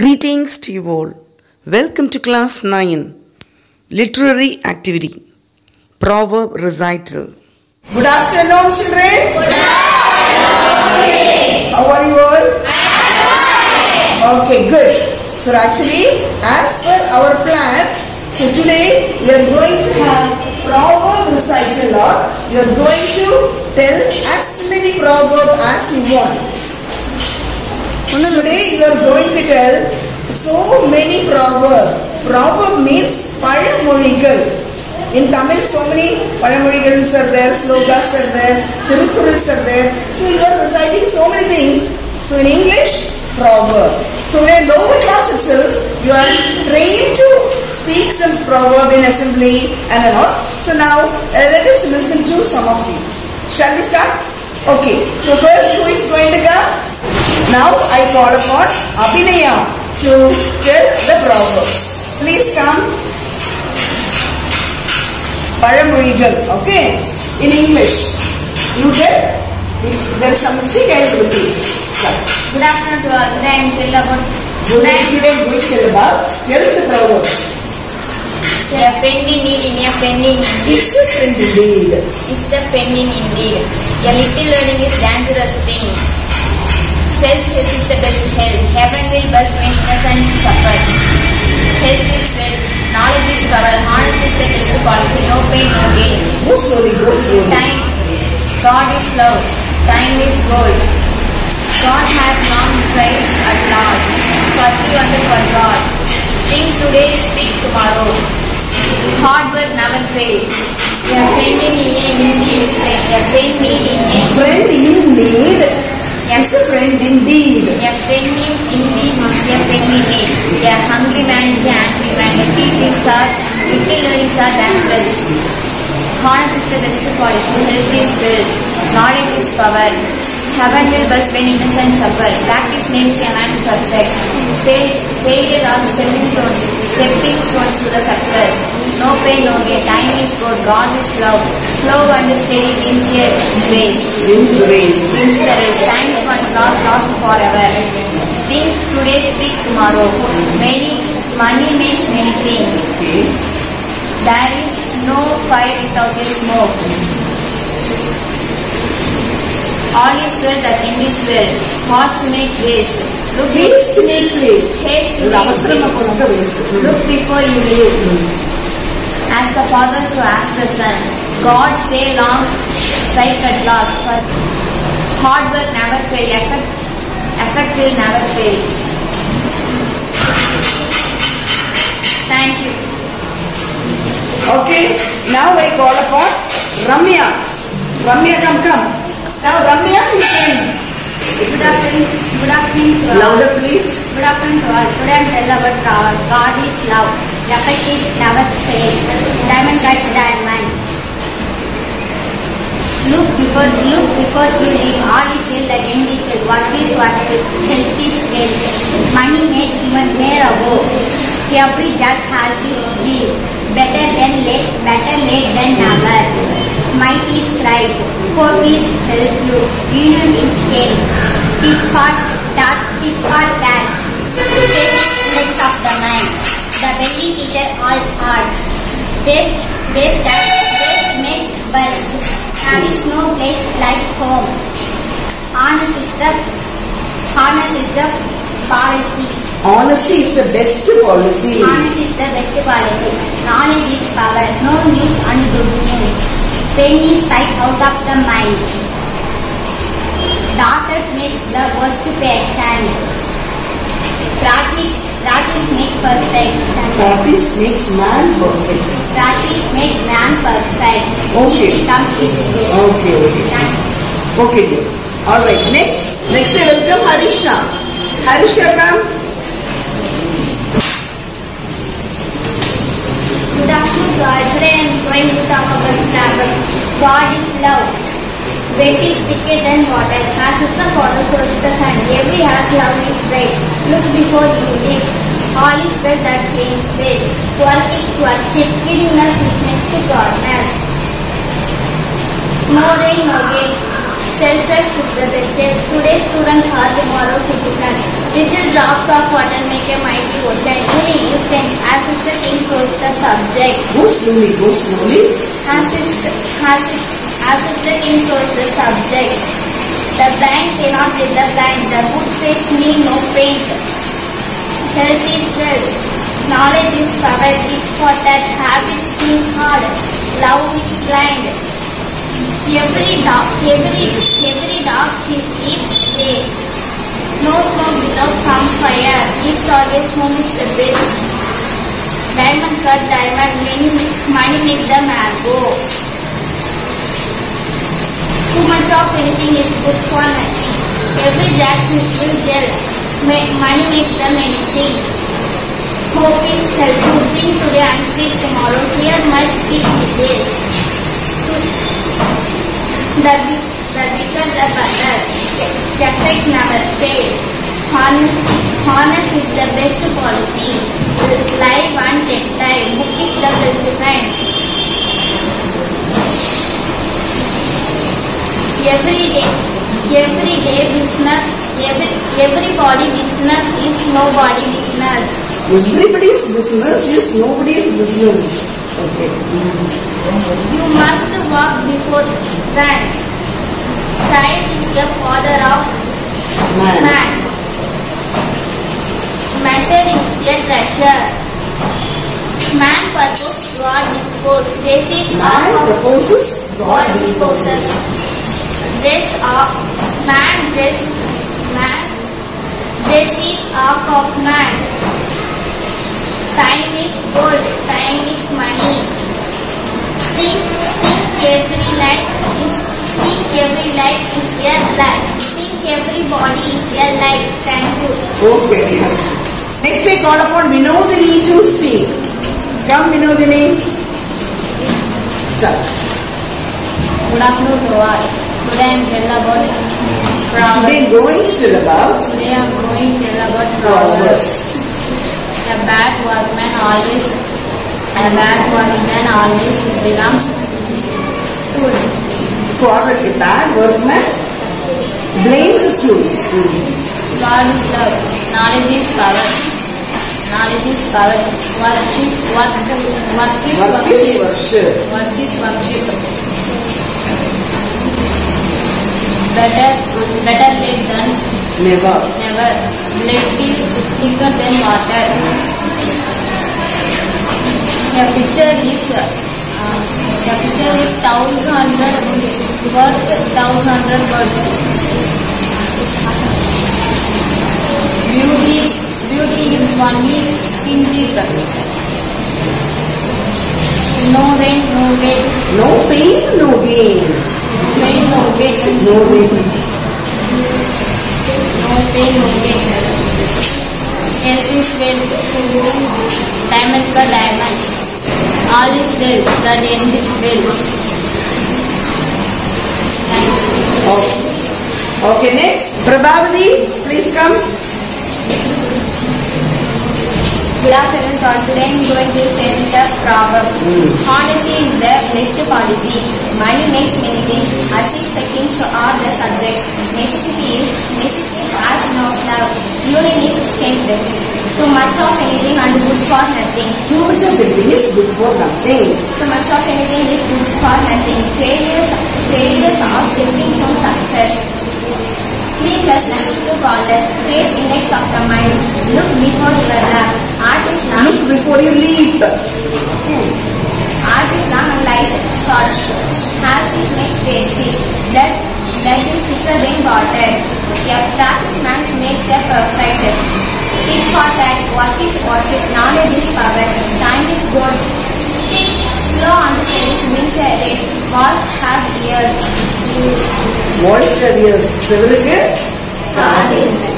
Greetings to you all. Welcome to class 9 Literary Activity Proverb Recital. Good afternoon, children. Good afternoon. How are you all? Fine. Okay, good. So, actually, as per our plan, so today we are going to have proverb recital or you are going to tell as many proverbs as you want. Today you are going to tell so many proverbs. Proverb means பழமொழிகள். In Tamil, so many பழமொழிகள் are there, slogas are there, Thirukkurals are there. So you are reciting so many things. So in English, proverb. So in lower class itself, you are trained to speak some proverb in assembly and a lot. So now uh, let us listen to some of you. Shall we start? Okay, so first who is going to come? Now I call upon Abhinaya to tell the proverbs. Please come. Paramurigal, okay? In English. You tell. If there is some mistake, I will repeat. Start. Good afternoon to all. Today I am tell about... Today, today I tell about, tell the proverbs. A friend in need in a friend in need. Is a friend indeed. Is the friend in indeed. A little learning is dangerous thing. Self help is the best help. Heaven will burst when innocence suffer. Health is wealth. Knowledge is power. Honest is the best policy. No pain, no gain. go slowly go slowly Time. God is love. Time is gold. God has long praise at last. Forgive and forgot. Think today, speak tomorrow. Hard work never fail. A friend in a indeed friend. A friend in a friend in Yes. is a friend indeed a friend in indeed is a friend in need. A hungry man is a angry man. Little things are little learnings are dangerous. Honest is the best policy. Health is wealth. Knowledge is power. Heaven will burst when innocent suffer. Practice makes a man perfect. Fail, failure are stepping stones, stepping stones to the success. No pain, no gain. Time is good. God is love. Slow and steady wins the race. Wins the race. Wins. Time is once lost, lost forever. Think today, speak tomorrow. Many money makes many things. There is no fire without a smoke. All is well that ends is well. Fast make waste. Look waste makes waste. Haste makes waste. Look before you leave. Hmm. As the father, so as the son. God stay long, strike at last. For hard work never fail. Effort, effort will never fail. Thank you. Okay, now I call upon Ramya. Ramya, come, come. Now, Ramya, you can. Good afternoon. Good afternoon to all. Louder, please. Good afternoon to all. Today I am tell about. God is love. Effort is never fail. Diamond guide diamond. Look before look before you live. All is well that end is well. What is what health is wealth. Money makes mere a go. Every death has its due. Better than late, better late than never. Might is right. Hope is help you. Union is scale. Tit for tat, tit for tat. All arts. Best, best at best makes best. There is no place like home. Honest is the honest is the policy. Honesty is the best policy. Honest is the best quality. Knowledge is power. No news and good news. Pain is sight out of the mind. Doctors makes the worst patient. Practice, practice make perfect. Practice makes man perfect. Practice make man perfect. Okay. Easy comes easy. Okay, okay. Thank you. Okay, dear. All right, next. Next, I welcome Harisha. Harisha, come. Good afternoon, God. Today I am going to talk about travel. God is love. Wet is thicker than water. As is the water, so is the sun. Every has love is. Look before you live. All is well that seems well. Politics worship. Giddiness is next to godness. No rain, no gain. Self-help is the best. Today students are tomorrow citizens. Little drops of water make a mighty ocean. Uni is ten. As is the king, so is the subject. Go slowly, go slowly. As is as is, is the king, so the subject. The blind cannot get the blind. The good face need no paint. Health is wealth. Knowledge is power. If for that habits seem hard. Love is blind. Every dog, every, every dog his eats stay. No smoke without some fire. East always home is the best. Diamond cut diamond, many money make the man go. Much of anything is good for nothing. Every jack will gel. Money makes them anything. Hope is helpful. Think today and speak tomorrow. Hear much, speak detail. The, the bigger the better. Effect never fail. Honesty. Honest is the best policy. Live and take time. Book is the best friend. Every day, every day business, every everybody business is nobody business. Everybody's business is nobody's business. Okay. You must walk before run. Child is the father of Man. man. Matter is the treasure. Man purpose, God dispose. This is Man proposes, God disposes. disposes. This of man, this man, this is half of man. Time is gold, time is money. Think, think every life is, think every life is your life. Think every body is your life. Thank you. Okay, dear. Next I call upon Vinodini to speak. Come, Vinodini. Start. Good afternoon to all. I am tell. Today going to tell about Today I am going to tell about proverbs. A bad workman always a bad workman always belongs to For a bad workman blames his tools. God is love. Knowledge is power. Knowledge is power. Worship work work is Work is worship. worship. Work is worship. Better better late than Never. never. Blood is thicker than water. A picture is uh, a picture is thousand hundred worth thousand hundred words. Beauty beauty is only skin deep. No rain, no gain. No pain, no gain. Pain, no gain. No gain. No pain, no gain. Health is wealth. Diamond ka diamond. All is well. The end is well. Thank you. Okay. Okay, next. Prabhavati, please come. Good afternoon, sir. Today I am going to tell the proverb. Honesty is the best policy. Money makes many things. Assist the kings are the subject. Necessity is necessity has no love. Union is strength. Too much of anything and good for nothing. Too much of anything is good for nothing. Too much of anything is good for nothing. Failures, failures are stepping from success. Cleanless next to godless. Face index of the mind. Look before you are there. Art is not. Look before you leave. leap. Art is not like short shorts. Has its makes let let that is thicker than water. Your practice man's makes a perfect. Tip for that what is worship, knowledge is power, time is good. Slow understanding means a race. Walls have ears. Walls have ears. Seven again? Heart is.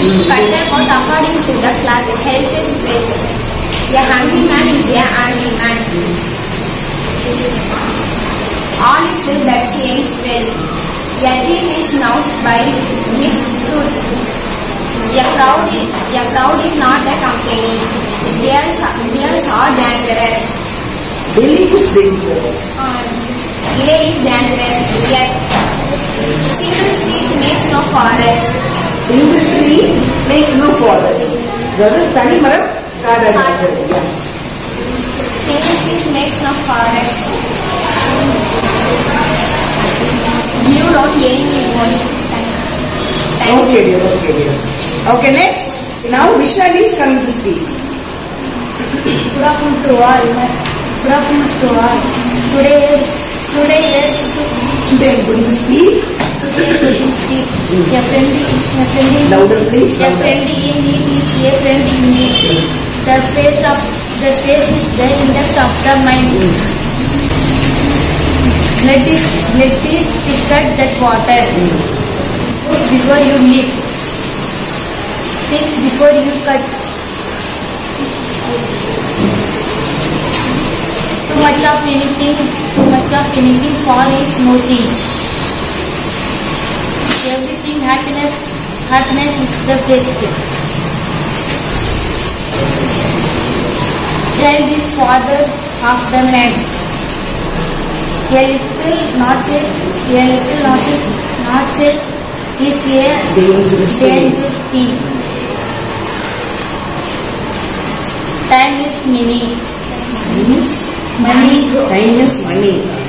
Cutter out according to the cloth, health is wealth. A hungry man is a man. All is well that ends well. A thief is announced by its truth. A crowd is, a crowd is not a company. Deals, deals are dangerous. Delhi is dangerous. Um, delay is dangerous. Yet, single street makes no forest. Single tree அதாவது தனிமரம் காடாகிறது Single trees makes no forest. You don't anyone. Thank Okay, you. dear, okay, dear. Okay, next. Now Vishali is coming to speak. Good afternoon to all. Good afternoon to all. Today, today, Today I'm going to speak. Today, today, a friend, a friend, in- Louder, please. a Louder. friend in need is a friend in need. The face of the face is the index of the mind. Let it let it thicken that water. Before you leap, think before you cut. Too much of anything, too much of anything for is nothing. Everything happiness, happiness is the best. Child is father of the man. A little not a, a little not a, not a is a Dangerous thing. dangerous thing. Time is money. Time is, Money. time is money.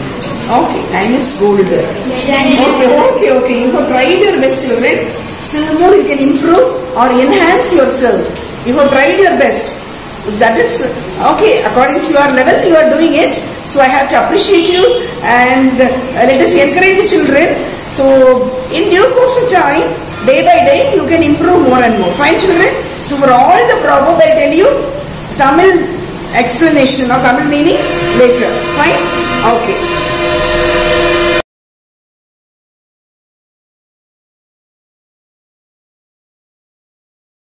Okay, time is gold. Okay, okay, okay. You have tried your best, children. Still more you can improve or enhance yourself. You have tried your best. That is okay. According to your level, you are doing it. So I have to appreciate you and uh, let us encourage the children. So in due course of time, day by day, you can improve more and more. Fine, children. So for all the proverb, I tell you, Tamil explanation or Tamil meaning later. Fine? Okay.